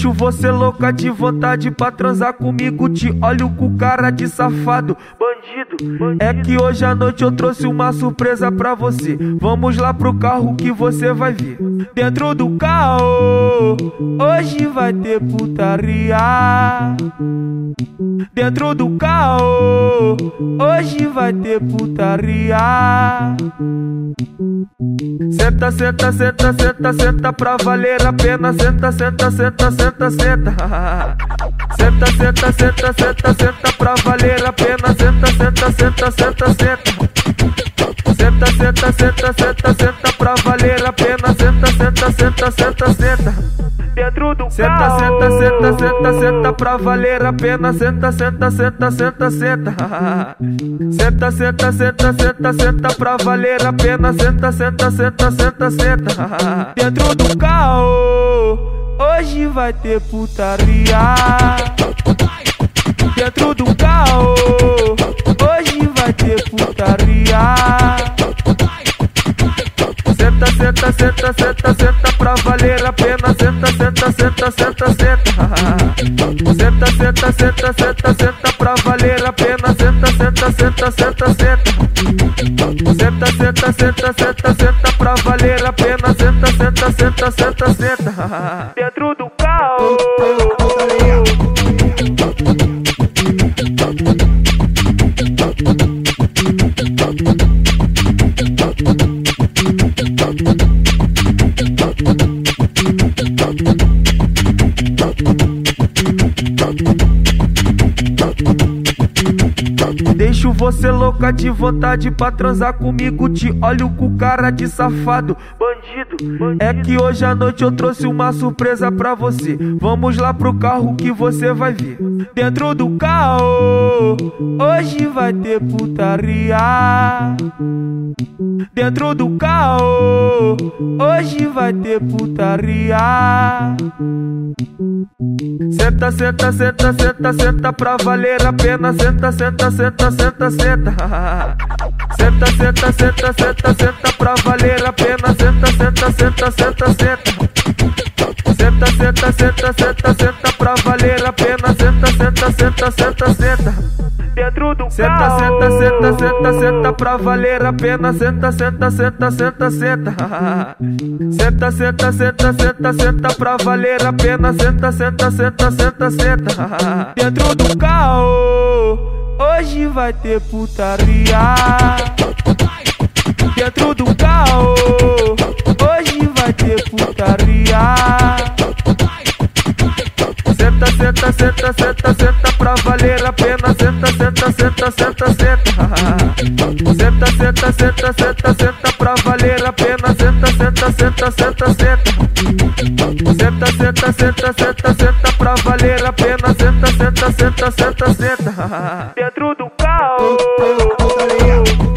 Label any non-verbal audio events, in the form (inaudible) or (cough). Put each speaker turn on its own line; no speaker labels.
Deixo você louca de vontade pra transar comigo. Te olho com cara de safado, bandido. É que hoje à noite eu trouxe uma surpresa pra você. Vamos lá pro carro que você vai ver. Dentro do carro, hoje vai ter putaria. Dentro do carro, hoje vai ter putaria. Senta, senta, senta, senta, senta pra valer a pena. Senta, senta, senta, senta, senta. Senta, senta, senta, senta, senta pra valer a pena. Senta, senta, senta, senta, senta. Senta, senta, senta, senta, senta pra valer a pena. Senta, senta, senta, senta, senta.
Dentro do
Senta, senta, senta, senta, senta pra valer a pena. Senta, senta, senta, senta, senta. Senta, senta, senta, senta, senta pra valer a pena. Senta, senta, senta, senta, senta. Dentro do carro, hoje vai ter putaria. Dentro do carro, hoje vai ter putaria. Senta, senta, senta, senta, senta pra valer a pena. Senta, senta, senta, senta, senta. Senta, senta, senta, senta, senta pra valer a pena. Senta, senta, senta, senta, senta. Senta, senta, senta, senta, senta pra valer a pena. Senta, senta, senta, senta, senta. (laughs)
Dentro do.
Deixo você louca de vontade pra transar comigo. Te olho com cara de safado, bandido. É que hoje à noite eu trouxe uma surpresa pra você. Vamos lá pro carro que você vai ver. Dentro do carro, hoje vai ter putaria. Dentro do carro, hoje vai ter putaria. Senta, senta, senta, senta, senta pra valer a pena. Senta, senta, senta, senta, senta. Senta, senta, senta, senta, senta pra valer a pena. Senta, senta, senta, senta, senta. Senta, senta, senta, senta, senta pra valer a pena. Senta, senta, senta, senta, senta.
Dentro do
Senta, senta, senta, senta, senta pra valer a pena. Senta, senta, senta, senta, senta. Senta, senta, senta, senta, senta pra valer a pena. Senta, senta, senta, senta, senta. Dentro do carro, hoje vai ter putaria. Dentro do carro, hoje vai ter putaria. Senta, senta, senta, senta, senta pra valer a pena. Senta, senta, senta, senta, senta. Senta, senta, senta, senta, senta pra valer a pena. Senta, senta, senta, senta, senta. Senta, senta, senta, senta, senta pra valer a pena senta, senta, senta, senta, senta, senta.
Dentro do caos.